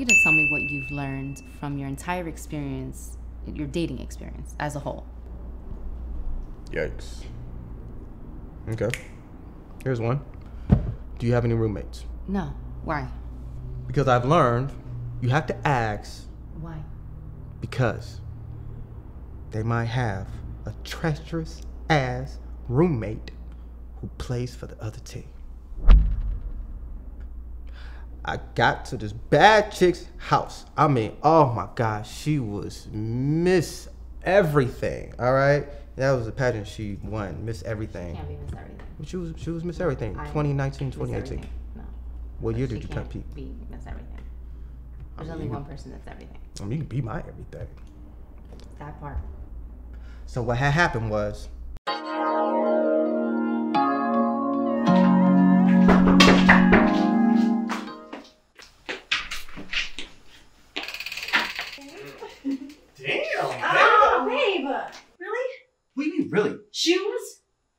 you to tell me what you've learned from your entire experience, your dating experience as a whole. Yikes. Okay. Here's one. Do you have any roommates? No. Why? Because I've learned you have to ask Why? because they might have a treacherous ass roommate who plays for the other team. I got to this bad chick's house. I mean, oh my gosh, she was Miss Everything. All right, that was a pageant she won, Miss Everything. Can't be Miss Everything. She was she was Miss Everything, I'm 2019, Miss 2018. Everything. No. What year did you can't compete? Be Miss Everything. There's I only mean, one person that's everything. I mean, you can be my everything. That part. So what had happened was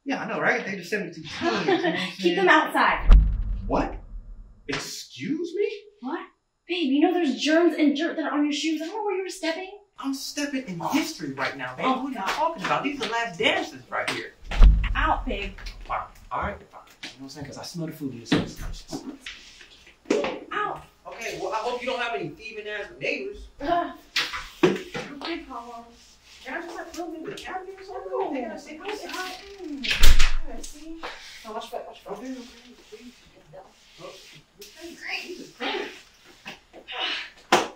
Yeah, I know, right? They just sent me to Keep them outside. What? Excuse me? What? Babe, you know there's germs and dirt that are on your shoes. I don't know where you were stepping. I'm stepping in history right now, babe. Oh, what are you talking about? These are the last dances right here. Out, babe. Fine. All right, fine. You know what I'm saying? Because I smell the food. in so it's. Out. Okay, well, I hope you don't have any thieving ass neighbors. Ugh. Problem. Can I just like film in the cabinet or something? Gotta say, how's it hot? See? No, watch back, watch back. Okay, okay. Oh. Jesus Christ.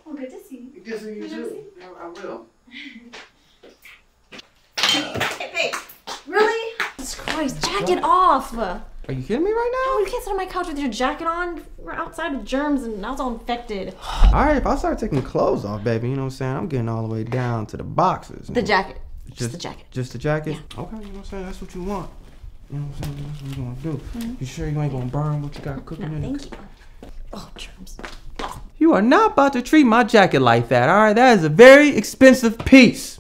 Well, good to see you. Good to see you too. Yeah, I will. Hey, babe. Really? Jesus Christ, jack it off. Are you kidding me right Oh, you can't sit on my couch with your jacket on. We're outside with germs and now it's all infected. Alright, if I start taking clothes off, baby, you know what I'm saying? I'm getting all the way down to the boxes. The jacket. Just, the jacket. Just the jacket? Okay, you know what I'm saying? That's what you want. You know what I'm saying? That's what you gonna do. Mm-hmm. You sure you ain't gonna burn what you got cooking No, in thank it? you. Oh, germs. You are not about to treat my jacket like that, alright? That is a very expensive piece.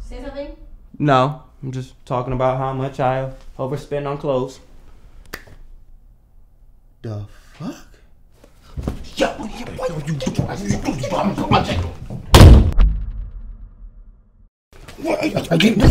Say something? No, I'm just talking about how much I overspend on clothes. The fuck? Yo, what are you doing? What are you doing?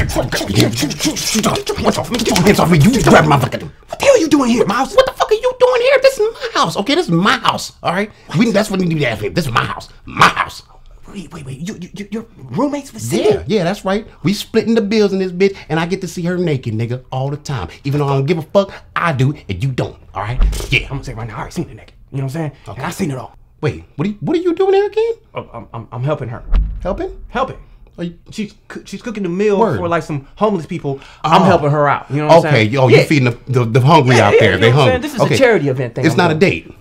What's off? Get your hands off me. You grab my fucking. What the hell are you doing here, Miles? What the fuck are you doing here? This is my house, okay? This is my house, all right? We, that's what you need to ask me. This is my house. My house. Wait, wait, wait. You, you, you, your roommates with Cindy? Yeah, yeah, that's right. We splitting the bills in this bitch, and I get to see her naked, nigga, all the time. Even though I don't give a fuck, I do, and you don't, all right? Yeah. I'm gonna say right now, I already seen it naked. You know what I'm saying? Okay. And I seen it all. Wait, what are you, what are you doing there again? I'm, I'm- I'm, I'm helping her. Helping? Helping. You, She's she's cooking the meal Word. for like some homeless people. I'm Oh. helping her out. You know what I'm okay, saying? yo, Yeah. you feeding the, the, the hungry Yeah, out yeah, there. they hungry. This is a charity event thing It's I'm not a date.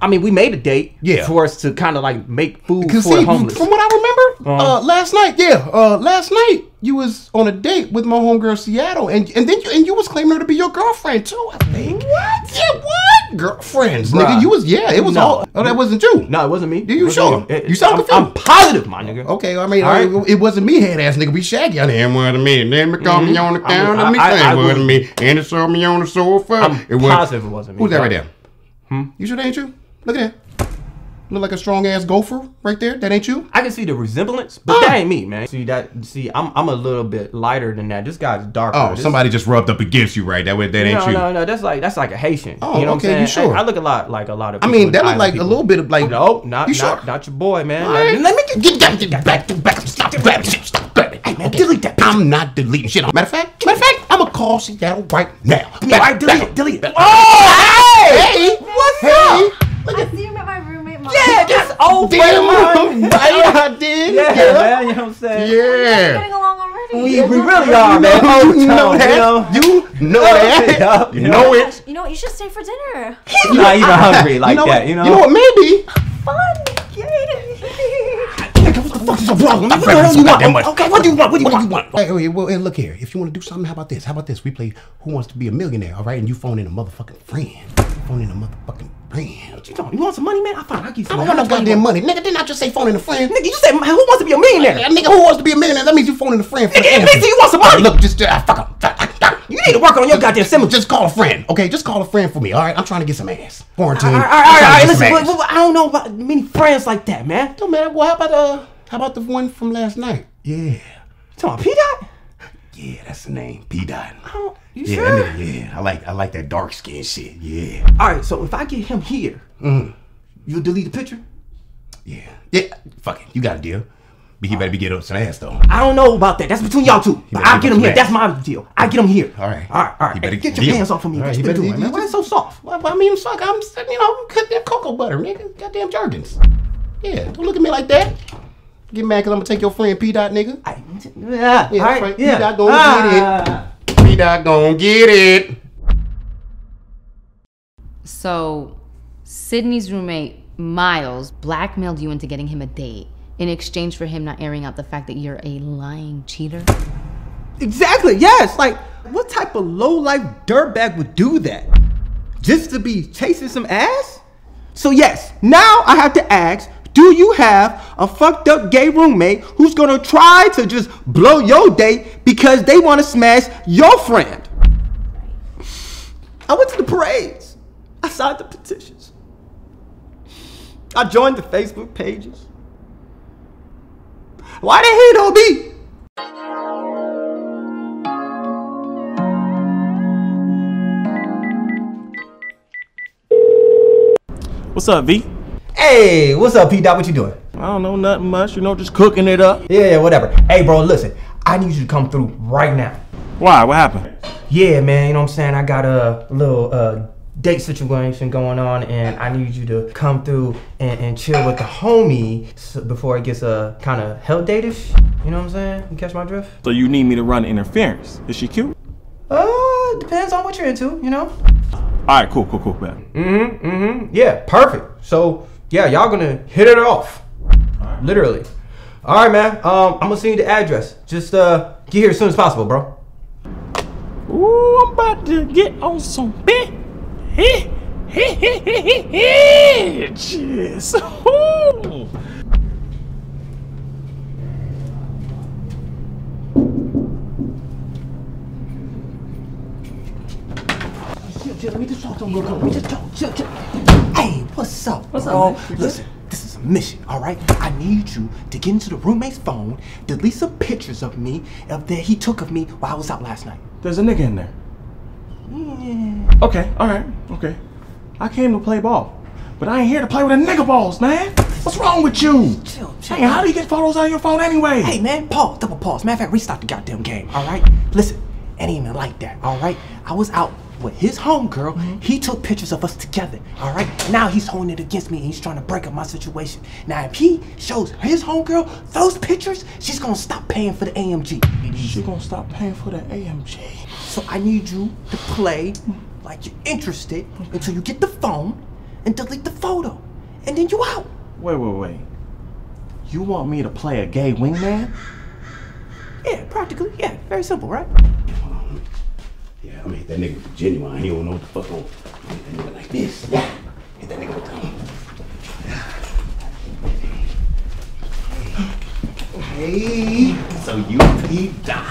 I mean, we made a date. Yeah. For us to kind of like make food for see, the homeless. from what I remember, Uh-huh. uh, last night, yeah, uh, last night you was on a date with my homegirl Seattle, and and then you and you was claiming her to be your girlfriend too. I think. What? Yeah, what? Girlfriends, Bruh. nigga. You was yeah. It was No. all. Oh, that wasn't you. no, it wasn't me. Do you sure? It- You sound I'm, confused. I'm positive, my nigga. Okay, I mean, right. uh, it wasn't me, head ass nigga. We shaggy on here. It wasn't me. Then me call me on the Mm-hmm. I counter. will- Me I- I- it wasn't me. And it saw me on the sofa. I'm it positive it wasn't me, Who's that right there? Hmm. You sure that ain't you? Look at that. Look like a strong ass gopher right there. That ain't you. I can see the resemblance, but ah. that ain't me, man. See that? See, I'm I'm a little bit lighter than that. This guy's darker. Oh, This- somebody just rubbed up against you right that way. That ain't no, you. no, no. no. That's like that's like a Haitian. Oh, you know okay, what I'm you sure? I, I look a lot like a lot of. I mean, that island like people. a little bit of like. No, not You not, sure? not your boy, man. Right. Let me get. get, get, back, get back, stop grabbing shit, stop grabbing. Hey man, delete that. I'm not deleting shit. Matter of fact, matter of fact, I'm gonna call Seattle right now. All right, delete delete. Oh, hey, hey, What's hey, up? Look I at see you met my roommate, Mom. Yeah, this old damn, friend of. I did. Yeah, man. You know what I'm saying? Yeah. Getting along already. We, we really are, man. You Old know town, that. You know? You know that. Yeah, You know it. You know what? You should stay for dinner. He's not even hungry like you know that. You know. You know what? Maybe. Fun. Yay. Nigga, what the fuck is your problem? What the hell you want? Much. Okay, what do you want? What do you What do you want? Hey, hey, well, hey, look here. If you want to do something, how about this? How about this? We play Who Wants to Be a Millionaire, all right? And you phone in a motherfucking friend. Phone in a motherfucking friend. What you doing? You want some money, man? I find I give you I don't How want no money goddamn money. Nigga, didn't I just say phone in a friend? Nigga, you said who wants to be a millionaire? Yeah, nigga, who wants to be a millionaire? That means you phoning a friend. for Nigga, it means you want some money. Look, just uh, fuck him. You need to work on your goddamn symmetry. Just call a friend, okay? Just call a friend for me, all right? I'm trying to get some ass. Quarantine. All right, all right, all right. Listen, some but- but I don't know about many friends like that, man. No, man. Well, how about uh, how about the one from last night? Yeah, Come on, P Dot. Yeah, that's the name. P Dot. Oh, you Yeah, sure? that nigga, yeah. I like I like that dark skin shit. Yeah, All right, so if I get him here, mm-hmm. you'll delete the picture. yeah, yeah. Fuck it, you got a deal. But he better be getting up some ass though. I don't know about that. That's between y'all two. But I'll get him here. get That's my deal. I get him here. All right. All right. All right. You better Hey, get your deal. hands off of me. All right, what you been better doing? Why so soft? Well, I mean, fuck, I'm you know cutting that cocoa butter, nigga. Goddamn Jergens. Yeah, don't look at me like that. Get mad because I'm gonna take your friend P Dot, nigga. I, yeah. Yeah, right. right. Yeah. P-Dot gonna Ah. get it. P Dot gonna get it. So, Sydney's roommate, Miles, blackmailed you into getting him a date in exchange for him not airing out the fact that you're a lying cheater? Exactly. Yes. Like, what type of low life dirtbag would do that? Just to be chasing some ass? So yes, now I have to ask, do you have a fucked up gay roommate who's gonna try to just blow your date because they wanna smash your friend? I went to the parades. I signed the petitions. I joined the Facebook pages. Why they hate on me? What's up, V? Hey, what's up, P Dot? What you doing? I don't know nothing much, you know, just cooking it up. Yeah, yeah, whatever. Hey, bro, listen. I need you to come through right now. Why? What happened? Yeah, man, you know what I'm saying? I got a little uh, date situation going on, and I need you to come through and, and chill with the homie before it gets uh, kind of hell date-ish. You know what I'm saying? You catch my drift? So you need me to run interference. Is she cute? Uh, depends on what you're into, you know? All right, cool, cool, cool, man. Mm-hmm, mm-hmm. Yeah, perfect. So, yeah, y'all gonna hit it off. Literally. All right, man. Um, I'm gonna send you the address. Just uh, get here as soon as possible, bro. Ooh, I'm about to get on some bit. Heh, heh, heh, heh, heh, edges. Ooh. Let me just talk to him real quick. Let me just talk. Chill, chill. Hey, what's up? What's up? Listen, this is a mission, all right? I need you to get into the roommate's phone, delete some pictures of me, of that he took of me while I was out last night. There's a nigga in there. Okay, all right, okay. I came to play ball, but I ain't here to play with a nigga balls, man. What's wrong with you? Chill, chill. Hey, how do you get photos out of your phone anyway? Hey, man, pause, double pause. Matter of fact, restart the goddamn game, all right? Listen, it ain't even like that, all right? I was out with his homegirl. Mm-hmm. He took pictures of us together, all right? Now he's holding it against me and he's trying to break up my situation. Now, if he shows his homegirl those pictures, she's gonna stop paying for the AMG. She gonna stop paying for the AMG. So I need you to play like you're interested mm-hmm. until you get the phone and delete the photo. And then you out. Wait, wait, wait. You want me to play a gay wingman? Yeah, practically. Yeah, very simple, right? Yeah, I mean that nigga was genuine. He don't know what the fuck on. Hit that nigga like this. Yeah. Hit that nigga with the. Hey, so you P Dot.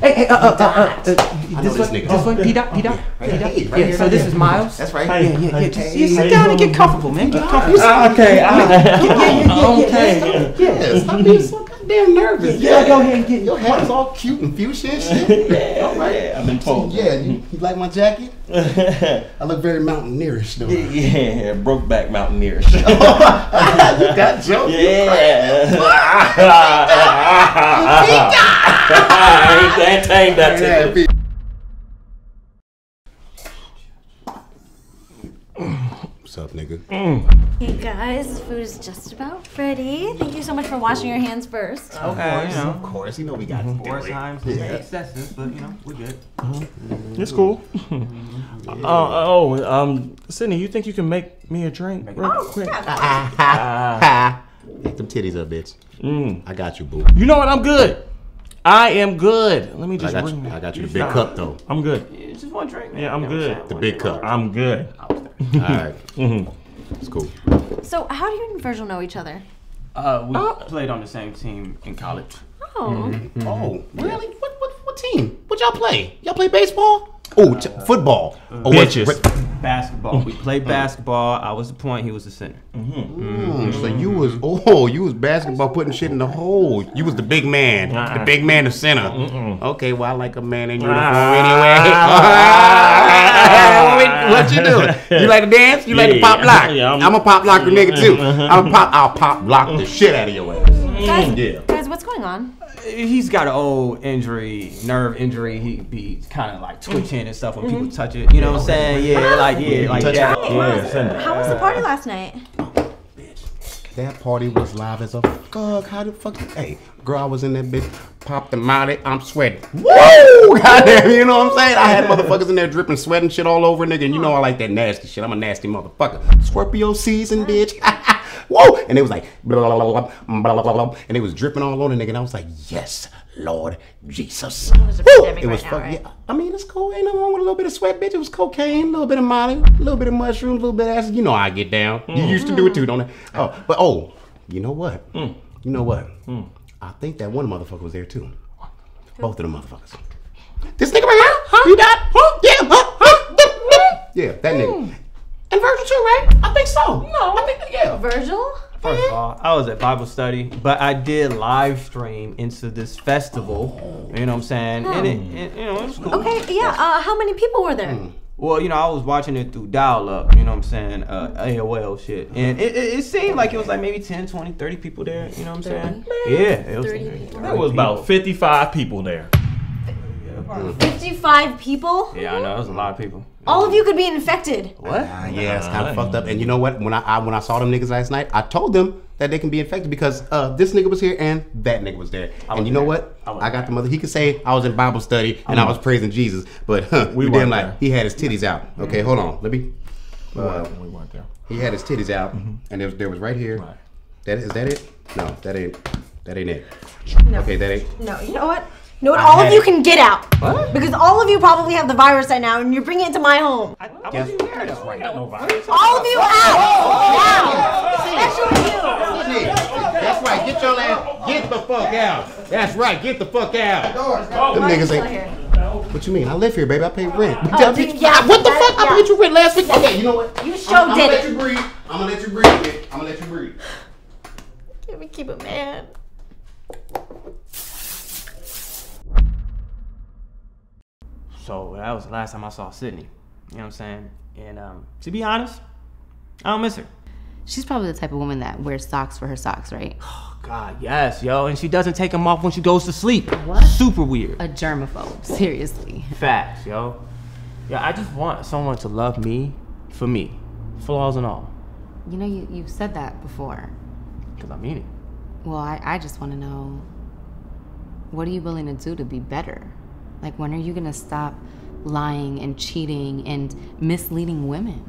Hey, hey, uh, uh, uh, uh, uh, this this one, nigga. this one, P dot, P dot, P dot. Yeah, so this is Miles. That's right. Yeah, yeah, yeah. Just, yeah, sit down and get comfortable, man. Get comfortable. Okay, I, Yeah, yeah, yeah, yeah. Yeah, stop being so goddamn nervous. Yeah, go ahead and get Your hat is all cute and fuchsia and shit. All right. I've been told. Yeah, you, you like my jacket? I look very mountaineerish, though. yeah, Brokeback Mountaineers. you got jokes. Yeah. ain't that, ain't that Yeah, tickle. P- What's up, nigga? Hey guys, food is just about ready. Thank you so much for washing your hands first. Okay, you know. Of course, you know we got to do Four it. times Yeah. excessive, but you know, we're good. It's cool. uh, oh, um, Sydney, you think you can make me a drink real quick? Pick them titties up, bitch. Mm. I got you, boo. You know what? I'm good. I am good. Let me I just got bring you. I got you the big cup though. I'm good. It's just one drink. man. Yeah, I'm You know good. The big cup. All I'm good. Right. Mm-hmm. Mm-hmm. It's cool. So, how do you and Virgil know each other? Uh, we oh. played on the same team in college. Oh, mm-hmm. Oh, really? What what what team? What y'all play? Y'all play baseball? Oh, t- football. Mm-hmm. Oh, what- Bitches. Basketball. We played oh. basketball. I was the point. He was the center. Mm, so you was oh you was basketball putting shit in the hole. You was the big man, the big man, the center. Okay, well I like a man in uniform ah. anyway. what you doing? You like to dance? You like to pop lock? yeah, I'm- I'm, a pop locker nigga too. I'm pop. I'll pop lock the shit out of your ass. Guys, Yeah. guys, what's going on? He's got an old injury, nerve injury. He be kind of like twitching and stuff when people touch it. You know what I'm saying? Yeah, like yeah, like touch that. it? Yeah. How was the party last night? Bitch, that party was live as a fuck. How the fuck? Hey, girl, I was in that bitch. Popped them molly. I'm sweating. Woo! Goddamn, you know what I'm saying? I had motherfuckers in there dripping, sweating shit all over, nigga. And you know I like that nasty shit. I'm a nasty motherfucker. Scorpio season, bitch. Whoa! And it was like, blah, blah, blah, blah, blah, blah, blah, and it was dripping all on the nigga. And I was like, yes, Lord Jesus. Woo! It was right now, right? yeah. I mean, it's cool. Ain't nothing wrong with a little bit of sweat, bitch. It was cocaine, a little bit of molly, a little bit of mushrooms, a little bit of acid. You know how I get down. You used to do it too, don't it? Oh, but oh, you know what? You know what? I think that one motherfucker was there too. Both of the motherfuckers. This nigga right here? Huh? You died? Huh? Yeah, huh? Huh? Yeah, that nigga. And Virgil too, right? I think so. No. I think, yeah. Virgil? First of all, I was at Bible study, but I did live stream into this festival. You know what I'm saying? And it, it you know, it was cool. Okay, yeah. Uh, how many people were there? Well, you know, I was watching it through dial up, you know what I'm saying? Uh, AOL shit. And it, it, it seemed like it was like maybe 10, 20, 30 people there, you know what I'm saying? Yeah, it was 30 30 people. There was about 55 people there. 55 people? Yeah, I know, it was a lot of people. All of you could be infected. What? Ah, yeah, it's kind of fucked up. And you know what? When I, I when I saw them niggas last night, I told them that they can be infected because uh, this nigga was here and that nigga was there. and you know what? I I got the mother. He could say I was in Bible study and I was praising Jesus, but huh, We we damn weren't like he had his titties out. Okay, hold on. Let me. Uh, we weren't there. he had his titties out, and there was, there was right here. Right. That is that it? No, that ain't. That ain't it. No. Okay, that ain't. No, you know what? You know what? All of you can get out. Because all of you probably have the virus right now and you're bringing it to my home. I, I wasn't there. That's right. All of you out! Now! Especially you! That's right. Get your ass. Get the fuck out. That's right. Get the fuck out. Them Why are you niggas still ain't. What you mean? I live here, baby. I pay rent. Oh, did- yeah, what the that- fuck? I yeah. paid you rent last week. Okay, you know what? You I'm, sure I'm did gonna let you breathe. I'm gonna let you breathe. I'm gonna let you breathe. Let me keep it, man. So that was the last time I saw Sydney. You know what I'm saying? And um, to be honest, I don't miss her. She's probably the type of woman that wears socks for her socks, right? Oh God, yes, yo. And she doesn't take them off when she goes to sleep. What? Super weird. A germaphobe, seriously. Facts, yo. Yeah, I just want someone to love me for me, flaws and all. You know, you, you've said that before. Because I mean it. Well, I, I just want to know what are you willing to do to be better? Like, when are you going to stop lying and cheating and misleading women?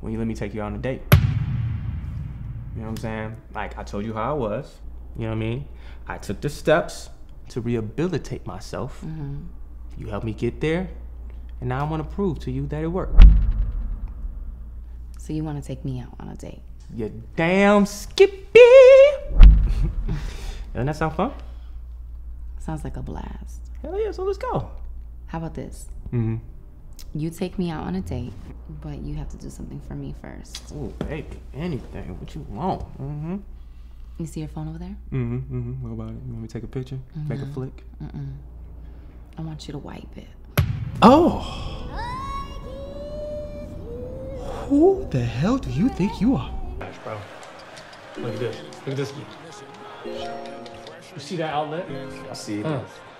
When you let me take you out on a date. You know what I'm saying? Like, I told you how I was. You know what I mean? I took the steps to rehabilitate myself. Mm-hmm. You helped me get there. And now I want to prove to you that it worked. So, you want to take me out on a date? You damn Skippy! Doesn't that sound fun? Sounds like a blast. Hell yeah, so let's go. How about this? Mm-hmm. You take me out on a date, but you have to do something for me first. Ooh, baby, anything. What you want? Mm-hmm. You see your phone over there? Mm-hmm. Mm-hmm. What about it? You want me to take a picture? Make a flick? I want you to wipe it. Oh! Who the hell do you think you are? bro. Look at this. Look at this. You see that outlet? I see it.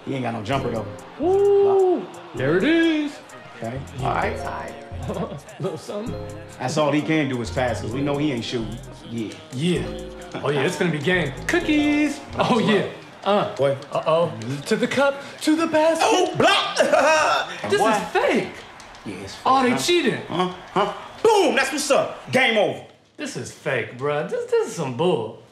He ain't got no jumper though. Woo! There it is. Okay. All right. Little something. That's all he can do is pass, cause we know he ain't shooting. Yeah. Yeah. Oh yeah, it's gonna be game. Cookies. Oh yeah. Uh. Boy. Uh oh. To the cup. To the basket. Oh, block. this is fake. Yeah, it's fake. Oh, they cheating. Huh? Huh? Boom. That's what's up. Game over. This is fake, bruh. This this is some bull.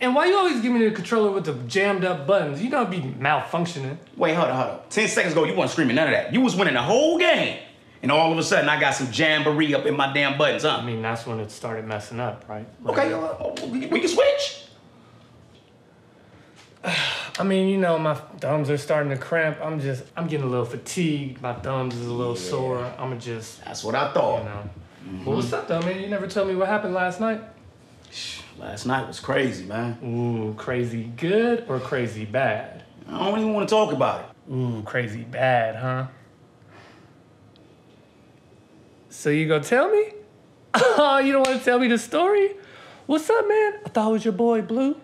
And why you always give me the controller with the jammed up buttons? You don't be malfunctioning. Wait, hold on, hold on. Ten seconds ago, you weren't screaming none of that. You was winning the whole game. And all of a sudden, I got some jamboree up in my damn buttons, huh? I mean, that's when it started messing up, right? Okay, uh, we, we can switch. I mean, you know, my thumbs are starting to cramp. I'm just, I'm getting a little fatigued. My thumbs is a little sore. I'm just, That's what I thought. you know. Well, what's up, though, man? You never told me what happened last night. Last night was crazy, man. Ooh, crazy good or crazy bad? I don't even want to talk about it. Ooh, crazy bad, huh? So you gonna tell me? Oh, you don't want to tell me the story? What's up, man? I thought it was your boy Blue.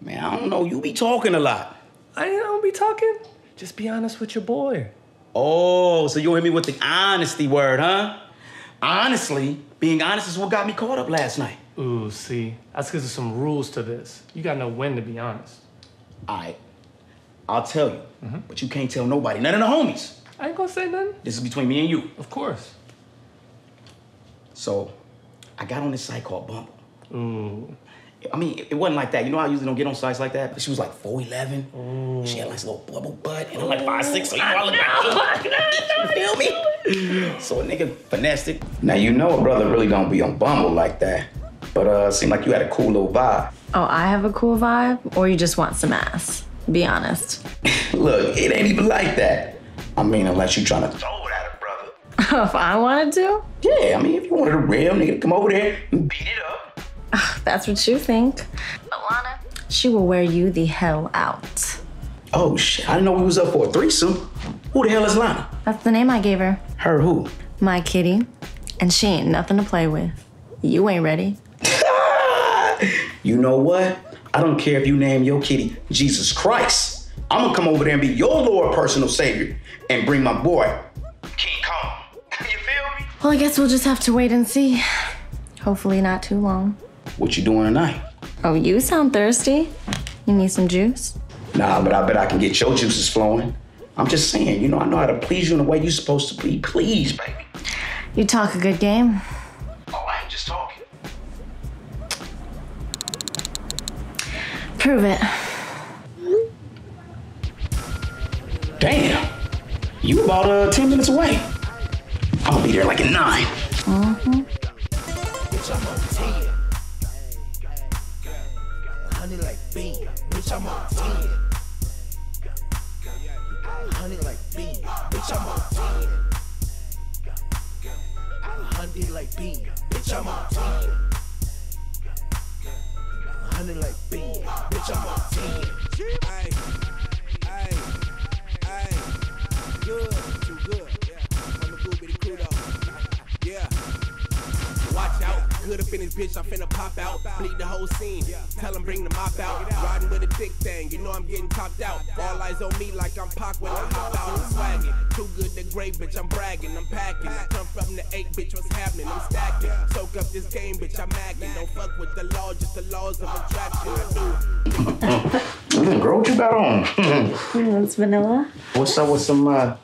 Man, I don't know. You be talking a lot. I don't be talking. Just be honest with your boy. Oh, so you hit me with the honesty word, huh? Honestly, being honest is what got me caught up last night. Ooh, see, that's because there's some rules to this. You gotta know when to be honest. All right, I'll tell you, mm-hmm. but you can't tell nobody, none of the homies. I ain't gonna say nothing. This is between me and you. Of course. So, I got on this site called Bumble. Ooh. I mean, it wasn't like that. You know, I usually don't get on sites like that. But she was like 4'11. She had like a little bubble butt, and I'm like 5'6, so you know I look like You feel me? So a nigga finessed it. Now you know a brother really don't be on Bumble like that. But uh, seemed like you had a cool little vibe. Oh, I have a cool vibe, or you just want some ass? Be honest. Look, it ain't even like that. I mean, unless you trying to throw it at a brother. if I wanted to? Yeah, I mean, if you wanted a real nigga to come over there and beat it up. That's what you think. Alana, she will wear you the hell out. Oh shit, I didn't know we was up for a threesome. Who the hell is Lana? That's the name I gave her. Her who? My kitty. And she ain't nothing to play with. You ain't ready. You know what? I don't care if you name your kitty Jesus Christ. I'm gonna come over there and be your Lord personal savior and bring my boy King Kong. you feel me? Well, I guess we'll just have to wait and see. Hopefully, not too long. What you doing tonight? Oh, you sound thirsty. You need some juice? Nah, but I bet I can get your juices flowing. I'm just saying, you know, I know how to please you in the way you're supposed to be. Please, baby. You talk a good game. Oh, I ain't just talking. Prove it. Damn. You about uh, 10 minutes away. I'm gonna be there like at 9. Mm-hmm. Honey like bean, bitch, I'm on 10. Bean, bitch, I'm on 10. Honey like bean, bitch, I'm on 10. Good up in this bitch, I'm finna pop out. Bleed the whole scene, tell him bring the mop out. Riding with a dick thing, you know I'm getting topped out. All eyes on me like I'm Pac when I hop out. I'm swagging, too good to great, bitch, I'm bragging, I'm packing. I come from the eight, bitch, what's happening? I'm stacking. Soak up this game, bitch, I'm macking. Don't fuck with the law, just the laws of attraction. I do. Girl, what you got on? It's vanilla. What's up with some uh,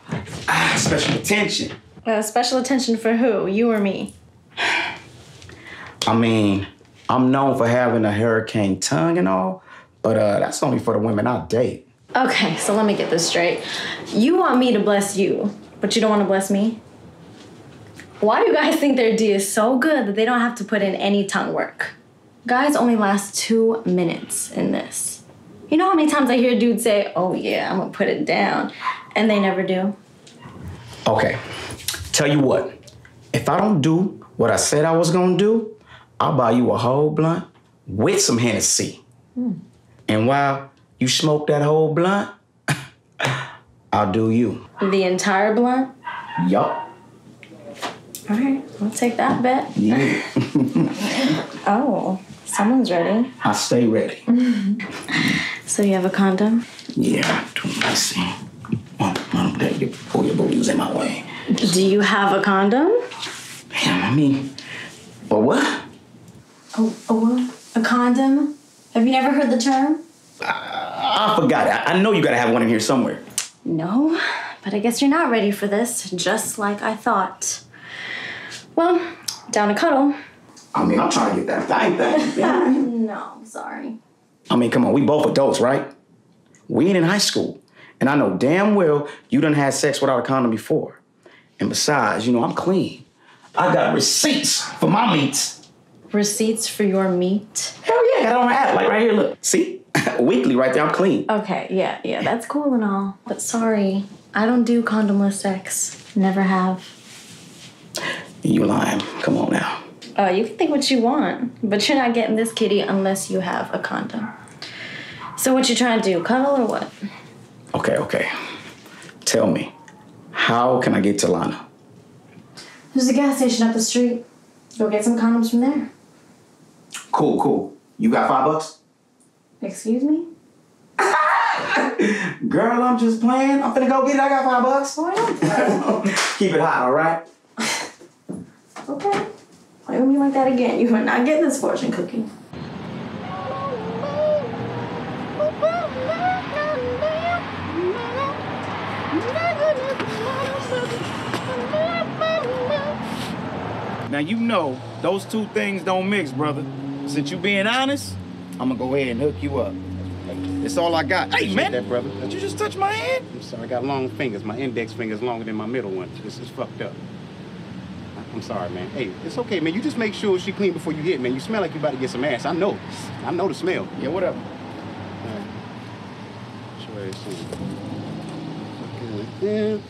special attention? Uh, special attention for who? You or me? I mean, I'm known for having a hurricane tongue and all, but uh, that's only for the women I date. Okay, so let me get this straight. You want me to bless you, but you don't want to bless me? Why do you guys think their D is so good that they don't have to put in any tongue work? Guys only last two minutes in this. You know how many times I hear dudes say, oh yeah, I'm gonna put it down, and they never do? Okay, tell you what, if I don't do what I said I was gonna do, I'll buy you a whole blunt with some Hennessy. Hmm. And while you smoke that whole blunt, I'll do you. The entire blunt? Yup. All right, I'll take that bet. Yeah. Oh, someone's ready. I stay ready. So you have a condom? Yeah, I do. Let's see. Oh, don't dare you pull your booties in my way. Do you have a condom? Damn, I mean, but what? Oh, a what? A condom? Have you never heard the term? I forgot. I, I know you gotta have one in here somewhere. No, but I guess you're not ready for this, just like I thought. Well, down to cuddle. I mean, I'm trying to get that thing thing. no, sorry. I mean, come on, we both adults, right? We ain't in high school. And I know damn well you done had sex without a condom before. And besides, you know, I'm clean. I got receipts for my meats. Receipts for your meat? Hell yeah, I got it on the app, like right here, look. See? Weekly, right there. I'm clean. Okay, yeah, yeah, that's cool and all. But sorry, I don't do condomless sex. Never have. You lying? Come on now. Uh, you can think what you want, but you're not getting this kitty unless you have a condom. So what you trying to do? Cuddle or what? Okay, okay. Tell me, how can I get to Lana? There's a gas station up the street. Go get some condoms from there. Cool, cool. You got five bucks? Excuse me? Girl, I'm just playing. I'm finna go get it. I got five bucks. Why not? Keep it hot, all right? Okay. Play with me like that again. You are not getting this fortune cookie. Now you know those two things don't mix, brother. Since you being honest, I'm gonna go ahead and hook you up. It's all I got. Hey, Appreciate man. that, brother. Did you just touch my hand? I'm sorry, I got long fingers. My index finger's longer than my middle one. This is fucked up. I'm sorry, man. Hey, it's okay, man. You just make sure she clean before you hit, man. You smell like you about to get some ass. I know. I know the smell. Yeah, whatever. Sure it's in.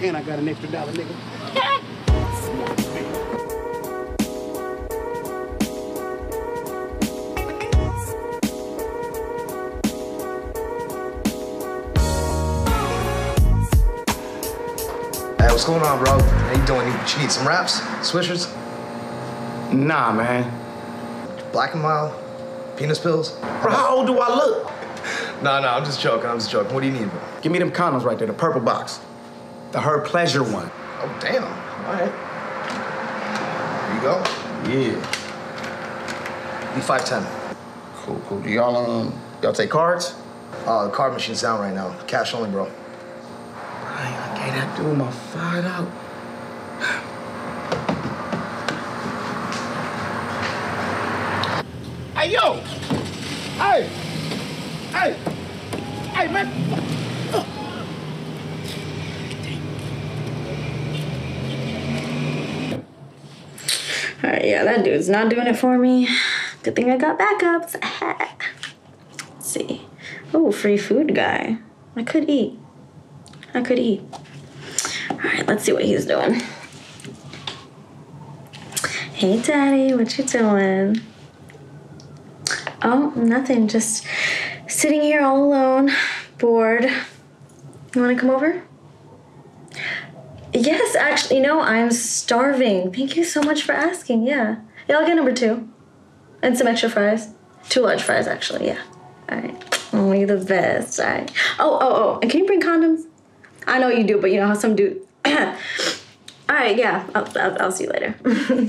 And I got an extra dollar, nigga. what's going on, bro? How you doing? You, need some wraps? Swishers? Nah, man. Black and mild? Penis pills? Bro, how old do I look? nah, nah, I'm just joking. I'm just joking. What do you need, bro? Give me them condoms right there, the purple box. The her pleasure one. Oh, damn. All right. Here you go. Yeah. Be 510. Cool, cool. Do y'all um y'all take cards? Uh, the card machine's down right now. Cash only, bro. I gave that dude my five out. Hey yo! Hey! Hey! Hey man! All right, yeah, that dude's not doing it for me. Good thing I got backups. Let's see. Oh, free food guy. I could eat. I could eat. All right, let's see what he's doing. Hey, Daddy, what you doing? Oh, nothing. Just sitting here all alone, bored. You want to come over? Yes, actually, you know, I'm starving. Thank you so much for asking. Yeah. Yeah, I'll get number two. And some extra fries. Two large fries, actually, yeah. All right. Oh, you're the best. All right. Oh, oh, oh. And can you bring condoms? I know you do, but you know how some do. All right, yeah. I'll, I'll, I'll see you later.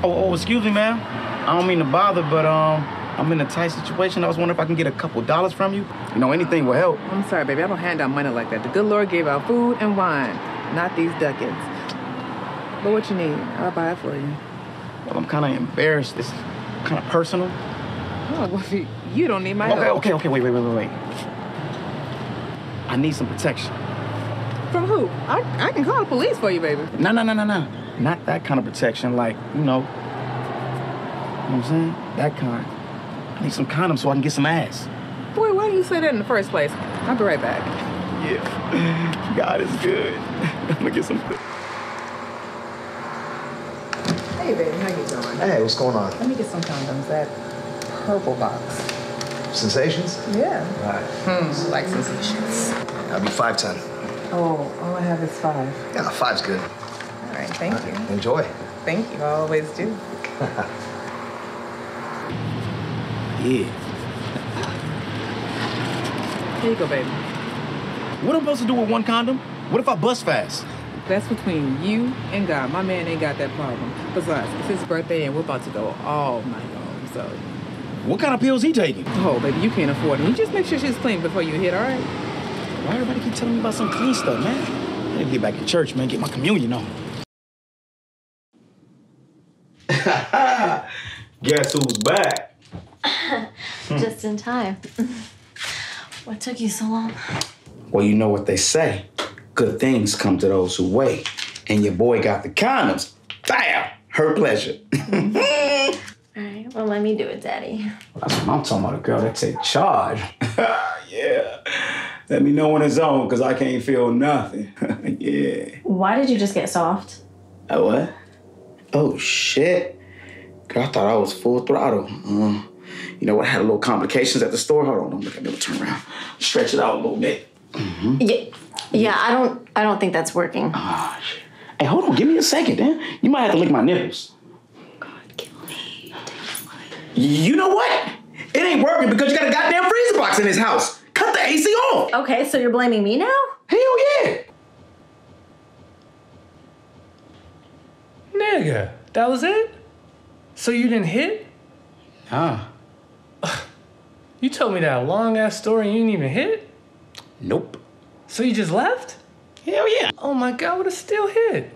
Oh, oh, excuse me, ma'am. I don't mean to bother, but um, I'm in a tight situation. I was wondering if I can get a couple dollars from you. You know, anything will help. I'm sorry, baby. I don't hand out money like that. The good Lord gave out food and wine, not these ducats. But what you need, I'll buy it for you. Well, I'm kind of embarrassed. It's kind of personal. Oh, well, you- you don't need my Okay, help. okay, okay. Wait, wait, wait, wait, wait. I need some protection. From who? I, I can call the police for you, baby. No, no, no, no, no. Not that kind of protection. Like, you know, you know what I'm saying? That kind. I need some condoms so I can get some ass. Boy, why don't you say that in the first place? I'll be right back. Yeah. God is good. I'm gonna get some. Hey, baby, how you doing? Hey, what's going on? Let me get some condoms. That purple box. Sensations? Yeah. All right. Hmm, like sensations. I'll be 510. Oh, all I have is five. Yeah, five's good. All right, thank you. Enjoy. Thank you. I always do. Yeah. Here you go, baby. What am I supposed to do with one condom? What if I bust fast? That's between you and God. My man ain't got that problem. Besides, it's his birthday and we're about to go all night long, so. What kind of pills he taking? Oh, baby, you can't afford them. You just make sure she's clean before you hit, all right? Why everybody keep telling me about some clean stuff, man? I need to get back to church, man. Get my communion on. Guess who's back? Just in time. what took you so long? Well, you know what they say. Good things come to those who wait. And your boy got the condoms. Bam! Her pleasure. Let me do it, Daddy. That's what I'm talking about, a girl that take charge. yeah. Let me know when it's on, because I can't feel nothing. yeah. Why did you just get soft? Oh, what? Oh, shit. Girl, I thought I was full throttle. Um, you know what? I had a little complications at the store. Hold on, don't look at me. Turn around. Stretch it out a little bit. Mm-hmm. Yeah, yeah. I don't. I don't think that's working. Ah, hey, hold on. Give me a second, man. You might have to lick my nipples. You know what? It ain't working because you got a goddamn freezer box in this house. Cut the AC off. Okay, so you're blaming me now? Hell yeah. Nigga, that was it? So you didn't hit? Huh? You told me that long ass story and you didn't even hit? Nope. So you just left? Hell yeah. Oh my god, what a still hit.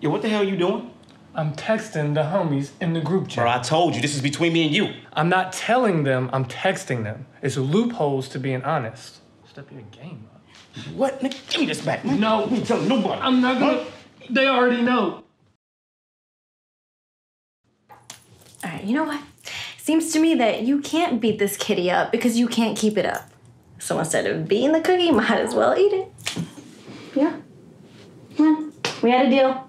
Yo, what the hell you doing? I'm texting the homies in the group chat. Bro, I told you, this is between me and you. I'm not telling them, I'm texting them. It's loopholes to being honest. Step your game up. What? Nigga, give me this back, man. No. You ain't telling nobody. I'm not gonna. They already know. All right, you know what? Seems to me that you can't beat this kitty up because you can't keep it up. So instead of beating the cookie, might as well eat it. Yeah. Come on. We had a deal.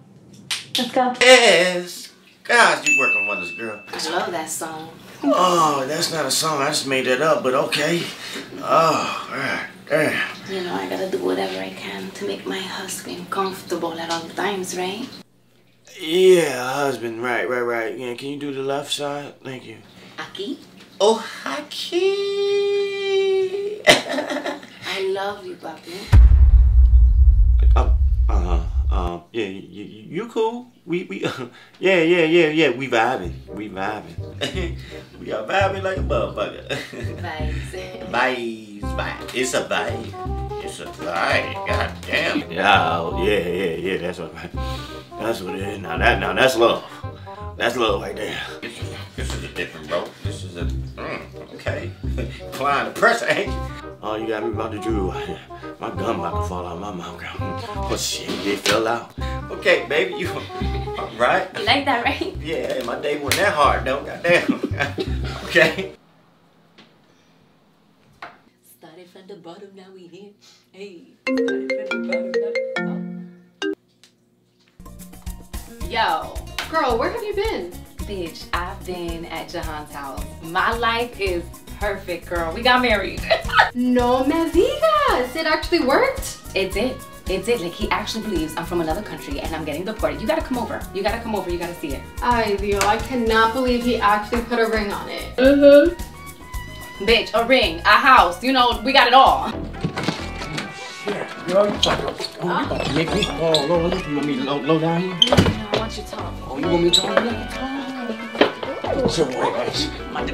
Let's go. Yes. God, you working wonders, girl. I love that song. Oh, that's not a song. I just made that up, but okay. Oh, right. Damn. You know, I gotta do whatever I can to make my husband comfortable at all times, right? Yeah, husband. Right, right, right. Yeah, can you do the left side? Thank you. Aki, Oh, Haki. I love you, papi. Uh huh. Um. Yeah. You, you, cool? We we. yeah. Yeah. Yeah. Yeah. We vibing. We vibing. we are vibing like a motherfucker. Vibes. Vibes. Vibe. It's a vibe. It's a vibe. God damn. Yeah. oh, Yeah. Yeah. Yeah. That's what. That's what it is. Now that. Now that's love. That's love right there. This is, this is a different bro. This is a. Mm, okay. Applying the pressure, ain't you? Oh, you got me about to drool. My gum about to fall out of my mouth, girl. Oh shit, it fell out. Okay, baby, you all right? You like that, right? Yeah, my day wasn't that hard though. Goddamn. okay. Started from the bottom, now we here. Hey. Started from the bottom, now. Oh. Yo. Girl, where have you been? Bitch, I've been at Juhahn's house. My life is perfect, girl. We got married. no me digas. It actually worked? It did. It did. Like, he actually believes I'm from another country and I'm getting deported. You gotta come over. You gotta come over. You gotta see it. Ay, Dio, I cannot believe he actually put a ring on it. Mm-hmm. Bitch, a ring, a house. You know, we got it all. Girl, you about to, oh, you about to make me fall low. You want me to low, low down here? I want you to talk. Oh, you want me to talk? What's your ass? My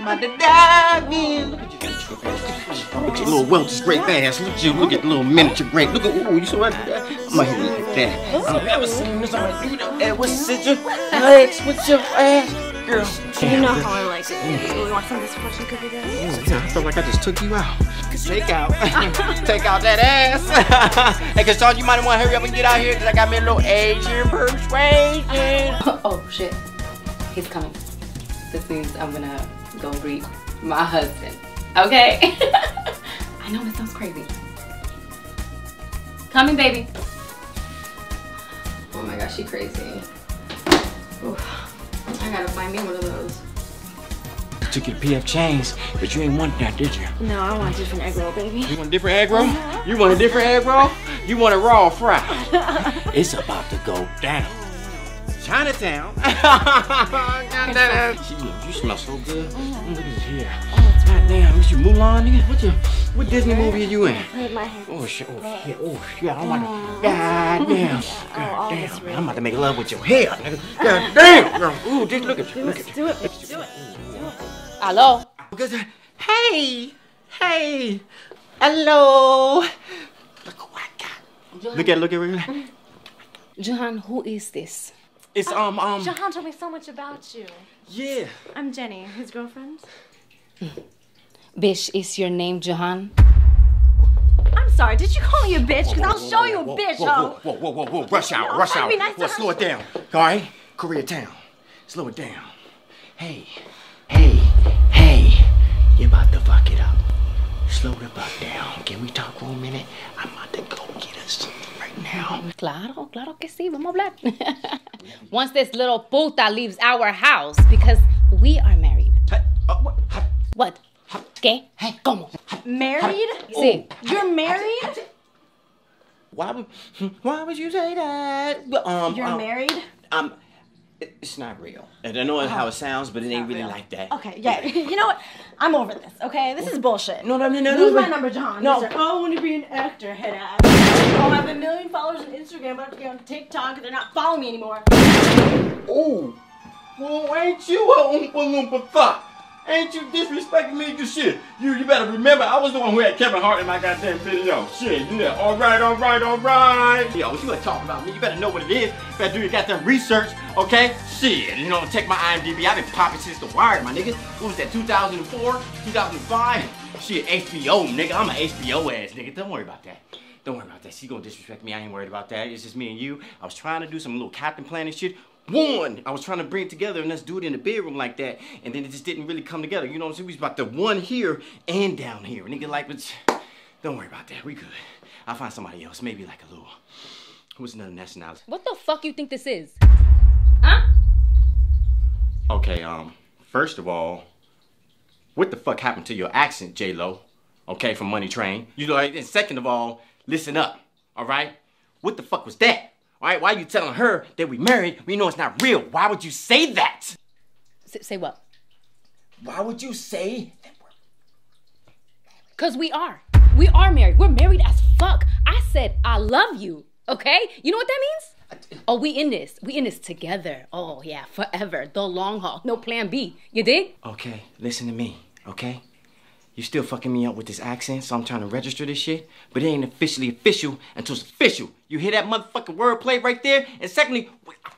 da my da man. Look at your little Welch's grape ass. Look at you. Look at the little miniature grape. Look at ooh, you saw that? I'm gonna hit it like that. I've never seen this. I'm gonna do that. Hey, what's it? Your legs? What's your ass, girl? You know how I like it. Mm. You want some of this fortune cookie Ooh, guys? yeah, I felt like I just took you out. Take out. Take out that ass. hey, Kassandra, you might want to hurry up and get out here because I got me a little Asian persuasion. oh shit. He's coming. This means I'm gonna go greet my husband. Okay? I know it sounds crazy. Coming, baby. Oh my gosh, she crazy. Oof. I gotta find me one of those. Took you to PF Chang's, but you ain't want that, did you? No, I want a different egg roll, baby. You want a different egg roll? Uh-huh. You want a different egg roll? You want a raw fry? it's about to go down. Chinatown. Goddamn. She, you smell so good. Mm, Look at this hair. Goddamn, what you Mulan, nigga? What you, what Disney movie are you in? My. Oh shit! Oh shit! Oh shit! I don't want to. God damn! God damn! I'm about to make love with your hair, nigga. God damn! Girl. Ooh, just look at you. Look at you. Do it, bitch. Do it. Hello? Because, hey, hey, hello. Look who I got. Look at, look at, look at. Juhahn, who is this? It's um um. Juhahn told me so much about you. Yeah. I'm Jenny, his girlfriend. Bish, is your name Juhahn? I'm sorry. Did you call me a bitch? Because I'll show you a bitch, whoa, ho. whoa, whoa, whoa, whoa, rush hour, No, rush try to hour. nice Well, slow it down, all right? Koreatown, slow it down. Hey, hey, hey, you about to fuck it up. Slow the fuck down. Can we talk for a minute? I'm about to go get us right now. Claro, claro que sí, vamos a hablar. Once this little puta leaves our house, because we are married. What? ¿Qué? Hey, ¿Cómo? Married? Sí. You're married? Why would, why would you say that? Um, You're um, married? Um, it- it's not real. And I know how it uh-huh. sounds, but it ain't really like that. Okay, yeah. You know what? I'm over this, okay? This is bullshit. No, no, no, no, Lose no, my but- number, John. No. Mr. Oh, I want to be an actor, head ass. Oh, I have a million followers on Instagram, but I have to get on TikTok and they're not following me anymore. Oh, well, ain't you a oompa loompa fuck? Ain't you disrespecting me you shit? You you better remember, I was the one who had Kevin Hart in my goddamn video. Shit, yeah. All right, all right, all right. Yo, you ain't talking about me, you better know what it is. You better do your goddamn research, okay? Shit, you know, check my IMDb. I've been popping since The Wire, my nigga. What was that, 2004, 2005? Shit, HBO, nigga. I'm an HBO ass nigga. Don't worry about that. Don't worry about that. She gonna disrespect me. I ain't worried about that. It's just me and you. I was trying to do some little Captain Planet shit. One, I was trying to bring it together and let's do it in the bedroom like that. And then it just didn't really come together. You know what I'm saying? We was about the one here and down here. And nigga, like, but don't worry about that. We good. I'll find somebody else. Maybe like a little. Who's another nationality? What the fuck you think this is? Huh? Okay, um, first of all, what the fuck happened to your accent, J Lo? Okay, from Money Train. You know, and second of all, listen up. All right, what the fuck was that? All right, why are you telling her that we married We know it's not real? Why would you say that? S- say what? Why would you say? That? Cause we are. We are married. We're married as fuck. I said I love you. Okay? You know what that means? Oh, we in this. We in this together. Oh yeah, forever. The long haul. No plan B. You dig? Okay, listen to me, okay? You still fucking me up with this accent, so I'm trying to register this shit, but it ain't officially official until it's official. You hear that motherfucking wordplay right there? And secondly,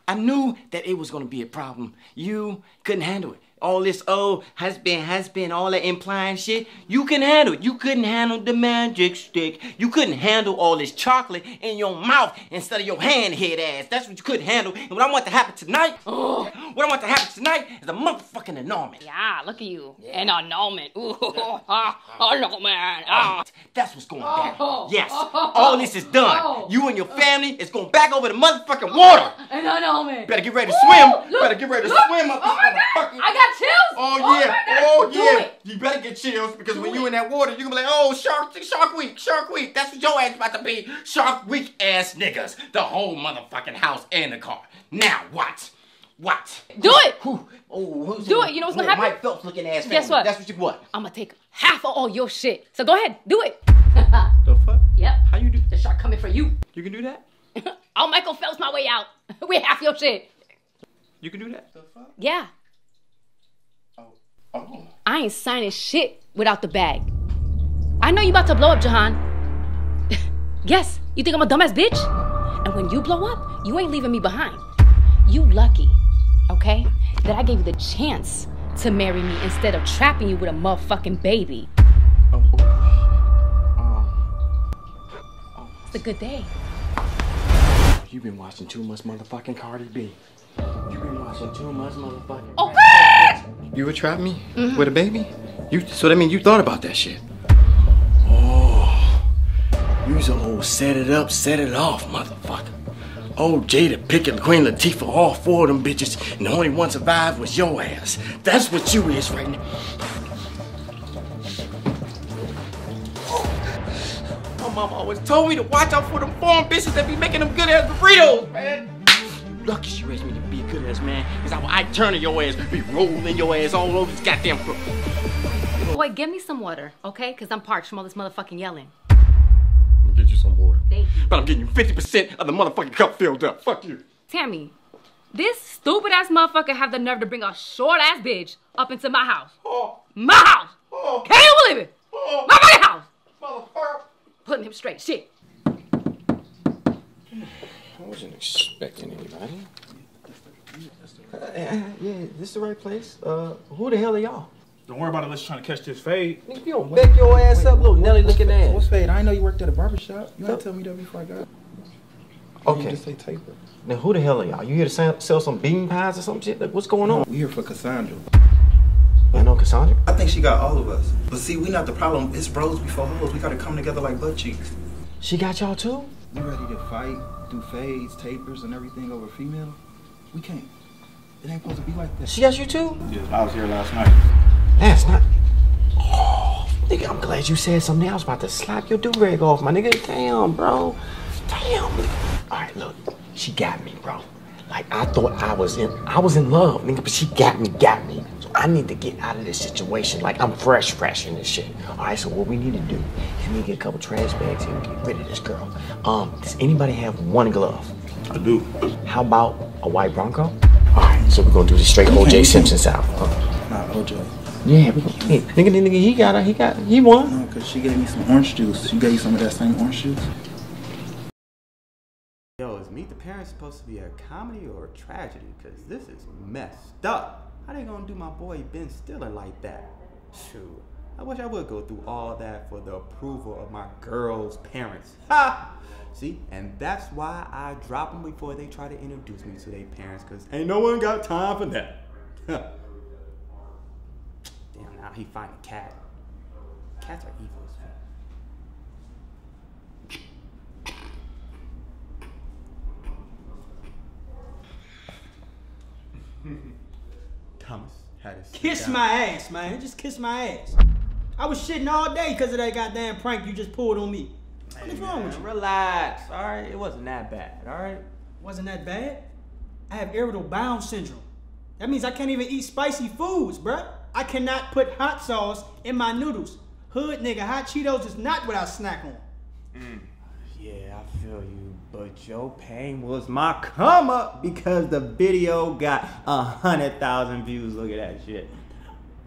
I knew that it was gonna be a problem. You couldn't handle it. All this, oh, has been, has been, all that implying shit. You can handle it. You couldn't handle the magic stick. You couldn't handle all this chocolate in your mouth instead of your hand head ass. That's what you couldn't handle. And what I want to happen tonight, what I want to happen tonight is a motherfucking annulment. Yeah, look at you. An annulment. Ooh, ah, annulment. Ah. That's what's going down. Oh. Yes, Oh. all this is done. Oh. You and your family is going back over the motherfucking water. An annulment. Better get ready to swim. Look, Better get ready to look. swim up Oh this my God, motherfucking. I got chills. Oh Oh yeah, my God. oh Do yeah. it. You better get chills because when you in that water, you're gonna be like, oh, shark, shark week, shark week. That's what your ass about to be. Shark week ass niggas. The whole motherfucking house and the car. Now what? What? Do it. Who? Oh, who's Do in- it. You know what's gonna happen? Mike Phelps looking ass. Guess what? That's what you what? I'm gonna take half of all your shit. So go ahead, do it. The fuck? Yep. How you do? The shark coming for you. You can do that? I'll Michael Phelps my way out. We half your shit. You can do that? The fuck? Yeah. Oh. I ain't signing shit without the bag. I know you about to blow up, Juhahn. yes, you think I'm a dumbass bitch? And when you blow up, you ain't leaving me behind. You lucky, okay, that I gave you the chance to marry me instead of trapping you with a motherfucking baby. Oh, oh. oh. it's a good day. You've been watching too much motherfucking Cardi B. You've been watching too much motherfucking. Oh, You would trap me mm-hmm. with a baby? You so that means you thought about that shit. Oh, you's a old set it up, set it off, motherfucker. Old Jada Pinkett Queen Latifah, all four of them bitches, and the only one survived was your ass. That's what you is right now. My mama always told me to watch out for them foreign bitches that be making them good ass burritos, man. Lucky she raised me to be a good man, cause I will I turn your ass, be rolling your ass all over this goddamn floor. Boy, give me some water, okay? Because I'm parched from all this motherfucking yelling. I'm gonna get you some water. Thank you. But I'm getting you 50% of the motherfucking cup filled up. Fuck you. Tammy, this stupid ass motherfucker have the nerve to bring a short ass bitch up into my house. Oh. My house! Oh. Can you believe it? Oh. My fucking house! Motherfucker. Putting him straight. Shit. I wasn't expecting anybody. Uh, yeah, this is the right place. Uh, who the hell are y'all? Don't worry about it. Let's try to catch this fade. Nigga, you don't back your ass up, little Nelly looking ass. What's fade? I didn't know you worked at a barber shop. You didn't tell me that before I got. Okay. You just say taper. Now who the hell are y'all? You here to sell, sell some bean pies or some shit? Like, what's going on? We here for Kassandra. I know Kassandra. I think she got all of us. But see, we not the problem. It's bros before hoes. We gotta come together like butt cheeks. She got y'all too? You ready to fight, do fades, tapers, and everything over female? We can't. It ain't supposed to be like that. She got you too? Yeah, I was here last night. Last night. Oh, nigga, I'm glad you said something. I was about to slap your do rag off, my nigga. Damn, bro. Damn. All right, look, she got me, bro. Like I thought I was in, I was in love, nigga, but she got me, got me. So I need to get out of this situation. Like I'm fresh, fresh in this shit. All right, so what we need to do is we need to get a couple trash bags here and get rid of this girl. Um, does anybody have one glove? I do. How about a white Bronco? All right, so we're gonna do the straight O.J. Simpson style. Uh, Nah, OJ. yeah, we, hey, nigga, nigga, he got it. He got, he won. No, cause she gave me some orange juice. You gave you some of that same orange juice. Yo, is Meet the Parents supposed to be a comedy or a tragedy? Because this is messed up. How they gonna do my boy Ben Stiller like that? Shoot, I wish I would go through all that for the approval of my girl's parents. Ha! See, and that's why I drop them before they try to introduce me to their parents, because ain't no one got time for that. Damn, now he find a cat. Cats are evil as fuck. Thomas had his Kiss my ass, man. Just kiss my ass. I was shitting all day because of that goddamn prank you just pulled on me. What is wrong with you? Relax, all right? It wasn't that bad, all right? Wasn't that bad? I have irritable bowel syndrome. That means I can't even eat spicy foods, bruh. I cannot put hot sauce in my noodles. Hood nigga, hot Cheetos is not what I snack on. Mm. Yeah, I feel you, but your pain was my come up because the video got a hundred thousand views. Look at that shit.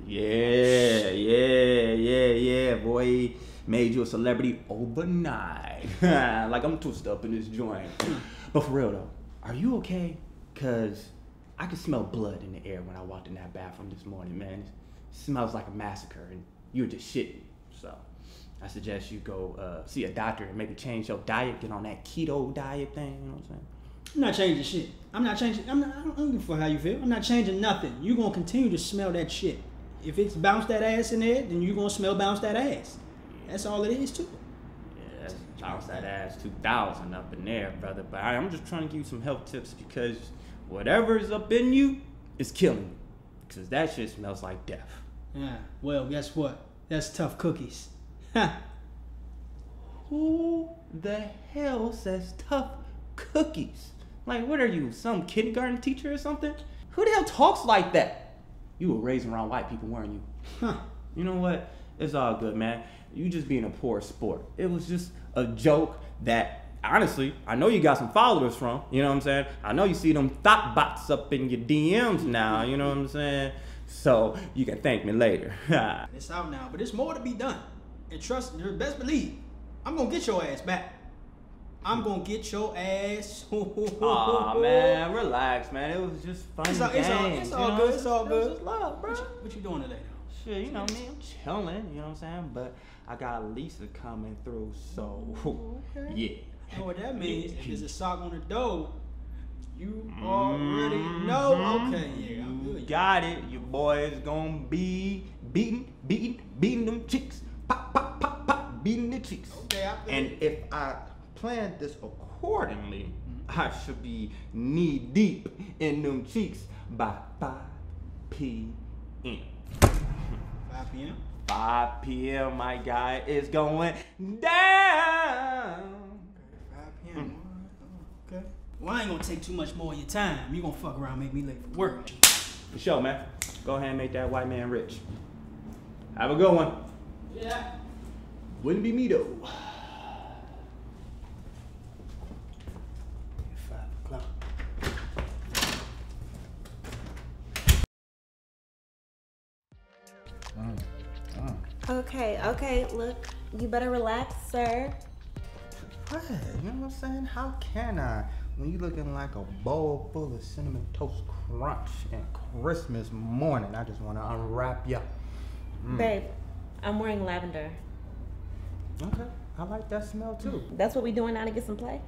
Yeah, yeah, yeah, yeah, boy. Made you a celebrity overnight. like I'm twisted up in this joint. But for real though, are you okay? Cause I could smell blood in the air when I walked in that bathroom this morning, man. It smells like a massacre, and you're just shitting. So I suggest you go uh, see a doctor and maybe change your diet, get on that keto diet thing. You know what I'm saying? I'm not changing shit. I'm not changing. I'm not, I don't, how you feel. I'm not changing nothing. You're going to continue to smell that shit. If it's bounce that ass in there, then you're going to smell bounce that ass. That's all it is, too. Yeah, that's bounce that ass 2000 up in there, brother. But I, I'm just trying to give you some health tips because whatever is up in you is killing you. Because that shit smells like death. Yeah, well, guess what? That's tough cookies. Ha. Who the hell says tough cookies? Like, what are you, some kindergarten teacher or something? Who the hell talks like that? You were raised around white people, weren't you? Huh. You know what? It's all good, man. You just being a poor sport. It was just a joke that, honestly, I know you got some followers from. You know what I'm saying? I know you see them thought bots up in your DMs now. You know what I'm saying? So you can thank me later. It's out now, but there's more to be done. And trust, best believe, I'm gonna get your ass back. I'm gonna get your ass. Aw, man, relax, man. It was just fun It's all, it's all, games. it's you all know? good. It's all good. just love, bro. What you, what you doing today, though? Shit, you know me, I'm chilling, you know what I'm saying? But I got Lisa coming through, so Okay. yeah. You know what that means? If there's a sock on the door, you already mm-hmm. know. Okay, yeah, I'm You good. got it. Your boy is gonna be beating, beating, beating them chicks. Pop, pop, pop, pop, beating the chicks. Okay, I feel And if I plan this accordingly, mm-hmm. I should be knee deep in them cheeks by 5 p.m. 5 p.m. 5 p.m., my guy, is going down. 5 p.m. Okay. Well, I ain't gonna take too much more of your time. You gonna fuck around, make me late for work. For sure, man. Go ahead and make that white man rich. Have a good one. Yeah. Wouldn't be me though. Okay, okay, look, you better relax, sir. What? You know what I'm saying? How can I? When you looking like a bowl full of cinnamon toast crunch and Christmas morning, I just want to unwrap you. Mm. Babe, I'm wearing lavender. Okay, I like that smell too. That's what we doing now to get some play?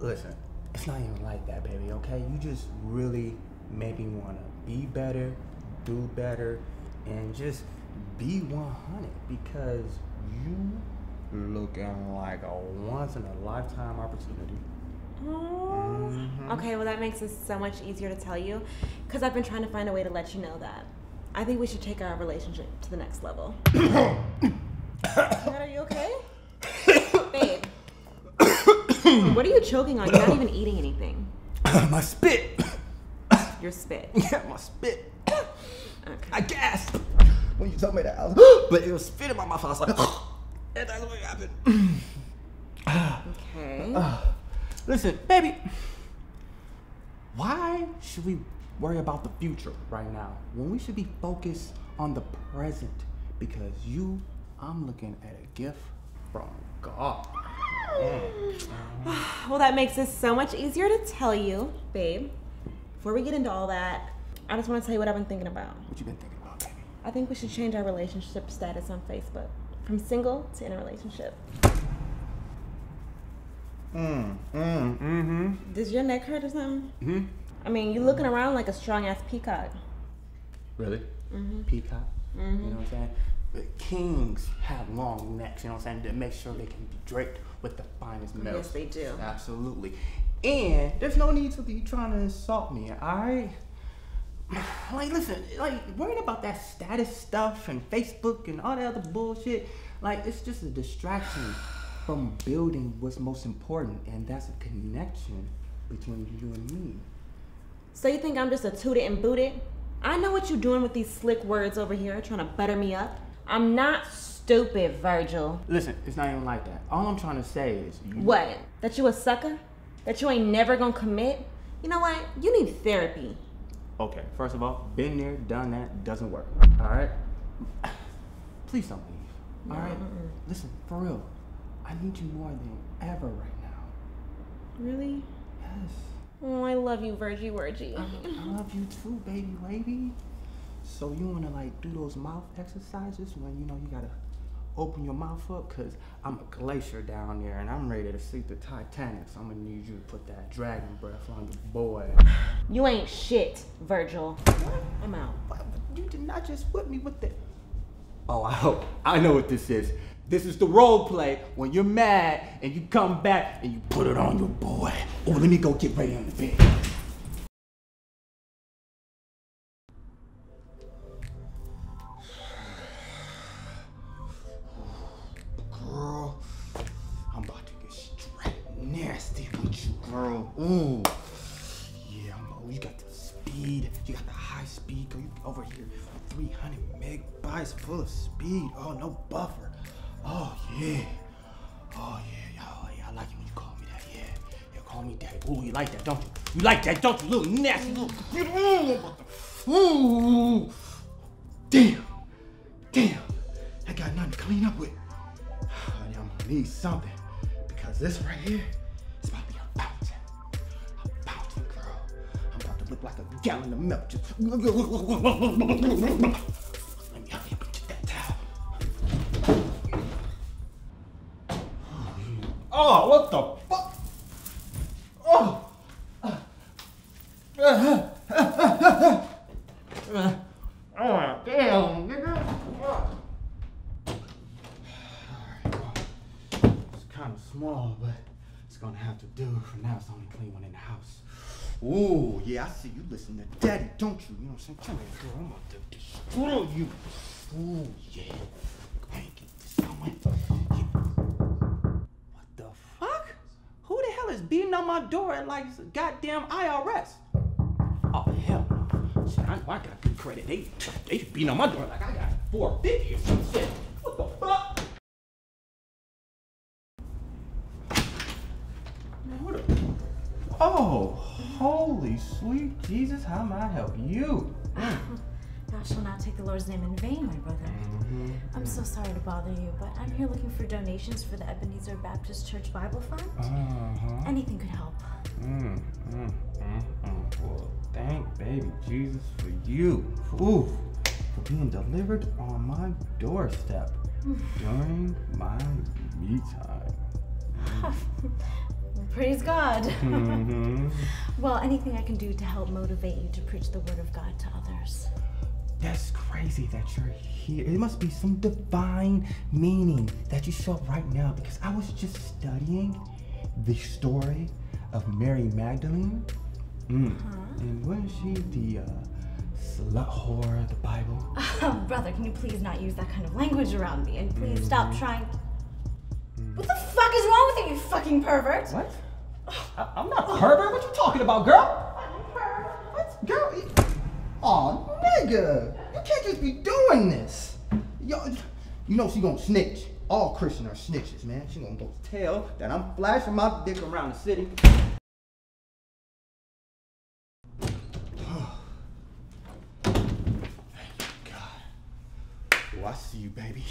Listen, it's not even like that, baby, okay? You just really make me wanna be better, do better, and just be 100 because you looking like a once in a lifetime opportunity. Mhm. Okay, well, that makes it so much easier to tell you because I've been trying to find a way to let you know that. I think we should take our relationship to the next level. Dad, are you okay? Babe. what are you choking on? You're not even eating anything. my spit. Your spit. Yeah, my spit. Okay. I gasped when you told me that. I was, but it was spit in my mouth. I was like, and that's what happened. Okay. Uh, listen, baby. Why should we worry about the future right now when we should be focused on the present? Because you, I'm looking at a gift from God. Well, that makes this so much easier to tell you, babe. Before we get into all that, I just want to tell you what I've been thinking about. What you been thinking? I think we should change our relationship status on Facebook from single to in a relationship. Mm, mm, mm-hmm. Does your neck hurt or something? Hmm? I mean, you're looking around like a strong ass peacock. Really? Mm-hmm. Peacock? You Mhm. know what I'm saying? But kings have long necks, you know what I'm saying, to make sure they can be draped with the finest metals. Yes, they do. Absolutely. And there's no need to be trying to insult me, alright? Like, listen, like, worrying about that status stuff and Facebook and all that other bullshit, like, it's just a distraction from building what's most important, and that's a connection between you and me. So you think I'm just a tooted and booted? I know what you're doing with these slick words over here, trying to butter me up. I'm not stupid, Virgil. Listen, it's not even like that. All I'm trying to say is you What? That you a sucker? That you ain't never gonna commit? You know what? You need therapy. Okay, first of all, been there, done that, doesn't work. All right? Please don't leave. All right? Listen, for real, I need you more than ever right now. Really? Yes. Oh, I love you, Virgie Virgie. I love you too, baby lady. So you wanna like do those mouth exercises when you know you gotta open your mouth up? Cause I'm a glacier down there and I'm ready to sink the Titanic. So I'm gonna need you to put that dragon breath on your boy. You ain't shit, Virgil. I'm out. You did not just whip me with the. Oh, I hope. I know what this is. This is the role play when you're mad and you come back and you put it on your boy. Oh, let me go get ready on the bed. Girl. Ooh. Yeah, I'm, oh, you got the speed. You got the high speed. You over here 300 megabytes full of speed. Oh, no buffer. Oh, yeah. Oh, yeah. Oh, yeah. I like it when you call me that. Yeah. Yeah, call me daddy. Ooh, you like that, don't you? You like that, don't you? Little nasty little. Ooh. Damn. Damn. I got nothing to clean up with. I'm gonna need something because this right here gallon of milk. Just... Oh, what the fuck? Oh. Oh, damn, nigga. It's kind of small, but it's gonna have to do. For now, it's the only clean one in the house. Ooh, yeah, I see you listen to daddy, don't you? You know what I'm saying? Come here, girl. I'm about to destroy you. Ooh, yeah. Ahead and get this going. What the fuck? Who the hell is beating on my door at like goddamn IRS? Oh, hell. Shit, I I got good credit. They, they beating on my door like I got 450 or some shit. What the fuck? Man, what a- Oh, holy sweet Jesus, how may I help you? Thou shalt not take the Lord's name in vain, my brother. I'm so sorry to bother you, but I'm here looking for donations for the Ebenezer Baptist Church Bible Fund. Uh-huh. Anything could help. Mm, mm, mm, mm. Well, thank baby Jesus for you. Ooh. being delivered on my doorstep during my me time. Praise God. Mhm. well, anything I can do to help motivate you to preach the word of God to others. That's crazy that you're here. It must be some divine meaning that you show up right now because I was just studying the story of Mary Magdalene. Mm. And wasn't she the uh, slut whore of the Bible? Oh, brother, can you please not use that kind of language around me? And please stop Mhm. trying. What the fuck is wrong with you, you fucking pervert? What? I, am not a pervert. What you talking about, girl? What? Girl? Aw, nigga. You can't just be doing this. Yo, you know she gonna snitch. All Christians are snitches, man. She gonna go tell that I'm flashing my dick around the city. Thank God. Oh, I see you, baby.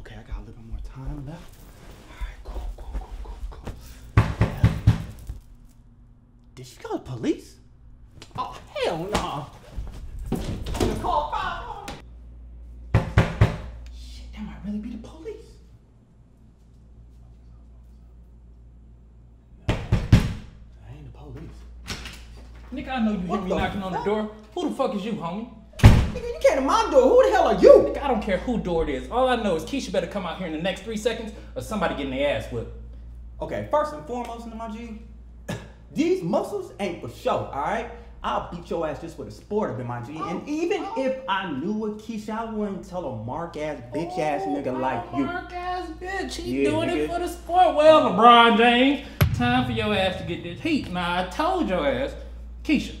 Okay, I got a little bit more time left. Alright, go, go, go, go, go. Yeah. Did she call the police? Oh, hell no. Nah. Call five. Shit, that might really be the police. That ain't the police. Nigga, I know you hear me the knocking on the door. Who the fuck is you, homie? Nigga, you came to my door. Who the hell are you? Nigga, I don't care who door it is. All I know is Keisha better come out here in the next three seconds or somebody getting their ass whipped. Okay, first and foremost, in the my G, these muscles ain't for show, alright? I'll beat your ass just for the sport of it, my G. And even if I knew a Keisha, I wouldn't tell a mark ass, bitch ass nigga like you. Mark ass bitch, he Yeah, doing it for the sport. Well, LeBron James, time for your ass to get this heat. Now I told your ass, Keisha,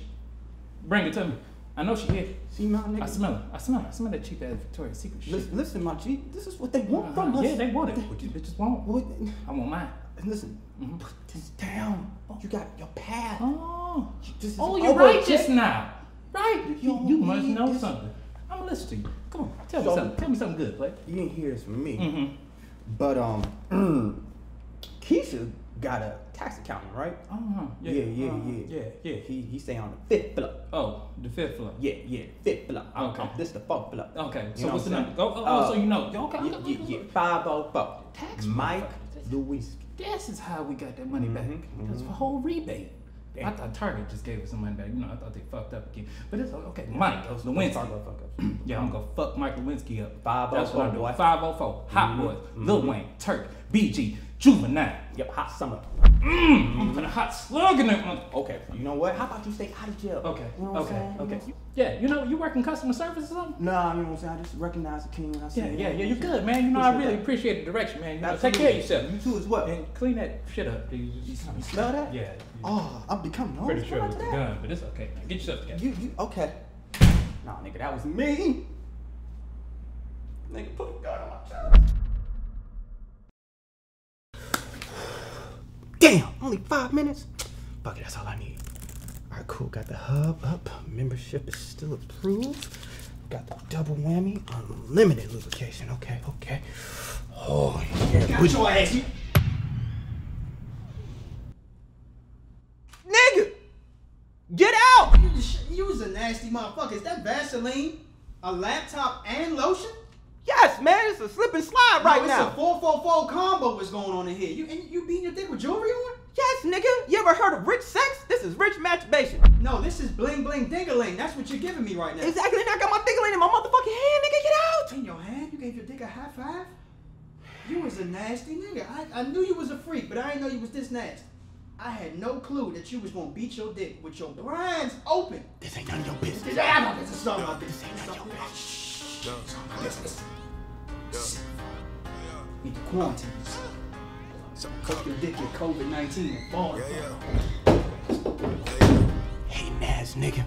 bring it to me. I know she hit. See my nigga? I smell it. I smell it. I smell that cheap ass Victoria's Secret shit. Listen, listen, my G, this is what they want from Uh-huh. us. Yeah, they want it. What you bitches want? What? I want mine. Listen, put this down. You got your path. Oh, this is oh, you're over, righteous Jay. now. Right. You, don't you must know this. something. I'm gonna listen to you. Come on, tell me So- something. Tell me something good, play. You didn't hear this from me. Mhm. But um, Keisha got a tax accountant, right? Uh-huh. Yeah, yeah, yeah, uh-huh. yeah, yeah, yeah. He he stay on the fifth floor. Oh, the fifth floor. Yeah, yeah, fifth floor. I'm- Okay. I'm- this the fourth floor. Okay, You so what's the what I'm number? saying? Oh, oh, oh, so Uh, you know. Okay, Yeah, okay, yeah, okay. yeah. Five oh four. Tax Mike Louis. This is how we got that money back. Mhm, That's mhm. a whole rebate. I thought Target just gave us some money back. You know, I thought they fucked up again. But it's okay. Mike Lewinsky. Fuck up, fuck up. Yeah, I'm gonna fuck Mike Lewinsky up. 504. That's what I'm doing. 504. Hot Mhm, Boys. Lil mhm. Wayne. Turk. BG. Juvenile. Yep, hot summer. Mm, I'm putting a hot slug in that one. Okay, you know what? How about you stay out of jail? Okay. You know what okay. saying? Okay. Yeah, you know, you work in customer service or something? Nah, you know what I'm saying? I just recognize the king when I see Yeah, it. yeah, yeah, you're good, man. You know, I really that. appreciate the direction, man. You know, take care of yourself. You too as well. And clean that shit up. You, you, you smell that? Yeah. Oh, I'm becoming Pretty sure it was like the gun, but it's okay, man. Get yourself together. You, you, okay. Nah, nigga, that was me. Nigga, put a gun on my chest. Damn, only five minutes? Fuck it, that's all I need. All right, cool. Got the hub up. Membership is still approved. Got the double whammy. Unlimited lubrication. Okay, okay. Oh, yeah. Got your ass. You, Nigga! Get out! you, you was a nasty motherfucker. Is that Vaseline? A laptop and lotion? Yes, man, it's a slip and slide right no, now. It's a 444 combo what's going on in here. You and you beating your dick with jewelry on? Yes, nigga. You ever heard of rich sex? This is rich masturbation. No, this is bling bling dingaling. That's what you're giving me right now. Exactly. And I got my dingling in my motherfucking hand, nigga. Get out. In your hand? You gave your dick a high five? You was a nasty nigga. I, I knew you was a freak, but I didn't know you was this nasty. I had no clue that you was gonna beat your dick with your blinds open. This ain't none of your business. I know this is something about this. ain't none of your business. Need to quarantine. Suck your dick with COVID 19 and fall. Hating ass nigga.